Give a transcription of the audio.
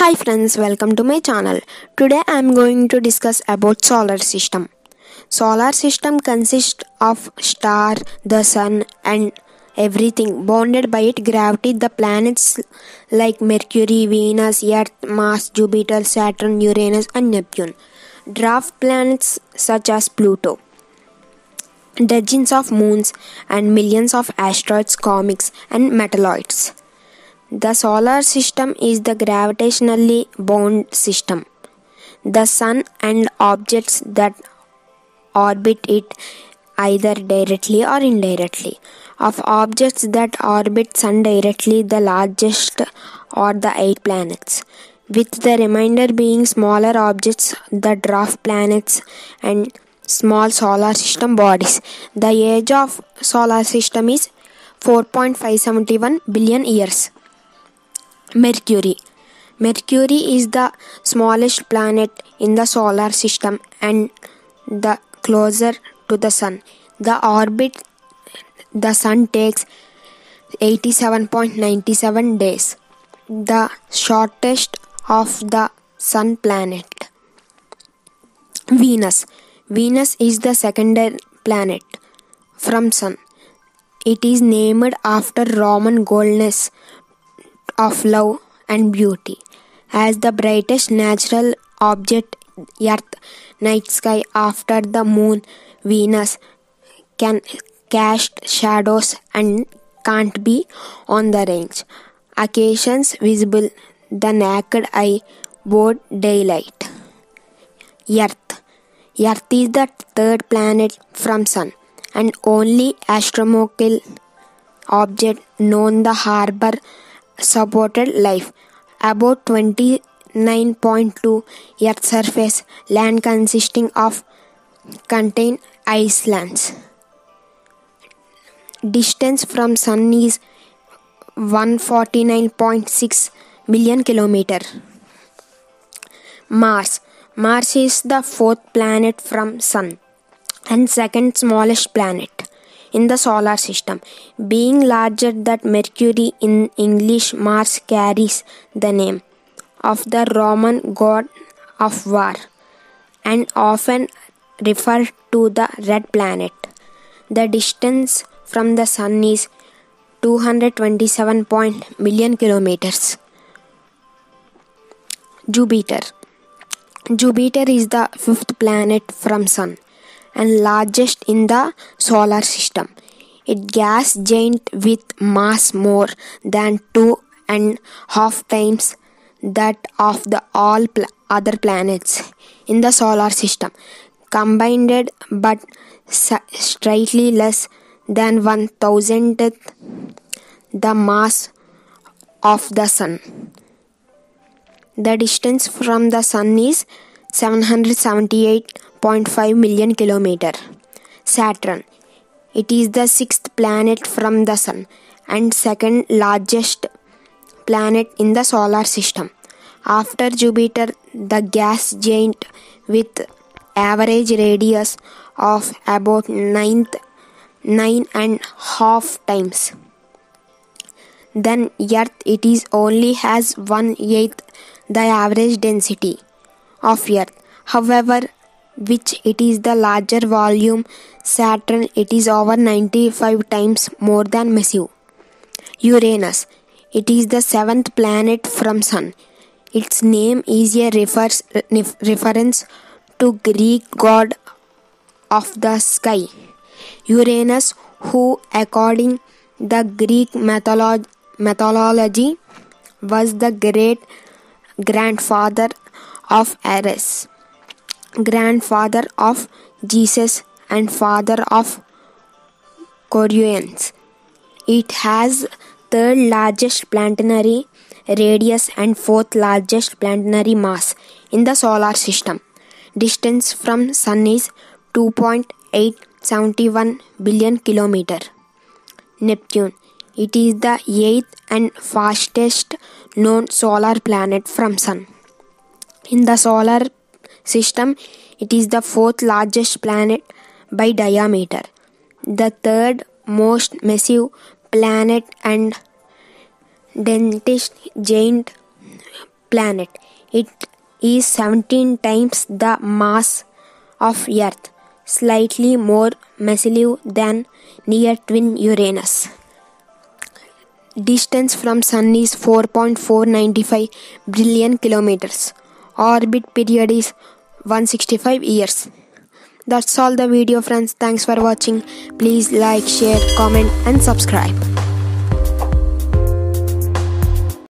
Hi friends, welcome to my channel. Today I am going to discuss about solar system. Solar system consists of star, the sun and everything bounded by its gravity. The planets like Mercury, Venus, Earth, Mars, Jupiter, Saturn, Uranus and Neptune. Dwarf planets such as Pluto. Dozens of moons and millions of asteroids, comets and meteoroids. The solar system is the gravitationally bound system. The sun and objects that orbit it either directly or indirectly. Of objects that orbit sun directly, the largest are the eight planets, with the remainder being smaller objects, the dwarf planets and small solar system bodies. The age of solar system is 4.571 billion years. Mercury. Mercury is the smallest planet in the solar system and the closer to the sun. The orbit the sun takes 87.97 days. The shortest of the sun planet. Venus. Venus is the second planet from sun. It is named after Roman goddess of love and beauty. As the brightest natural object, Earth night sky after the moon, Venus can cast shadows and can't be on the range. Occasions visible the naked eye broad daylight. Earth. Earth is the third planet from Sun and only astronomical object known the harbor supported life. About 29.2 Earth surface land consisting of contain islands. Distance from Sun is 149.6 million kilometer. Mars. Mars is the fourth planet from Sun and second smallest planet in the solar system. Being larger than Mercury in English, Mars carries the name of the Roman god of war and often referred to the red planet. The distance from the sun is 227 million kilometers. Jupiter. Jupiter is the fifth planet from sun and largest in the solar system. It gas giant with mass more than two and half times that of the all pl- other planets in the solar system combined but slightly less than one thousandth the mass of the sun. The distance from the sun is 778.5 million kilometer. Saturn. It is the sixth planet from the sun and second largest planet in the solar system. After Jupiter, the gas giant with average radius of about ninth, nine and half times. Then Earth it is only has one eighth the average density of Earth. However, which it is the larger volume, Saturn it is over 95 times more than massive. Uranus it is the seventh planet from Sun. Its name is a refers, reference to Greek god of the sky, Uranus, who according the Greek mythology, mythology was the great grandfather of Ares, grandfather of Zeus, and father of Cronus. It has third largest planetary radius and fourth largest planetary mass in the solar system. Distance from Sun is 2.871 billion kilometer. Neptune. It is the eighth and fastest known solar planet from Sun. In the solar system, it is the fourth largest planet by diameter, the third most massive planet and densest giant planet. It is 17 times the mass of Earth, slightly more massive than near twin Uranus. Distance from Sun is 4.495 billion kilometers. Orbit period is 165 years. That's all the video friends. Thanks for watching. Please like, share, comment and subscribe.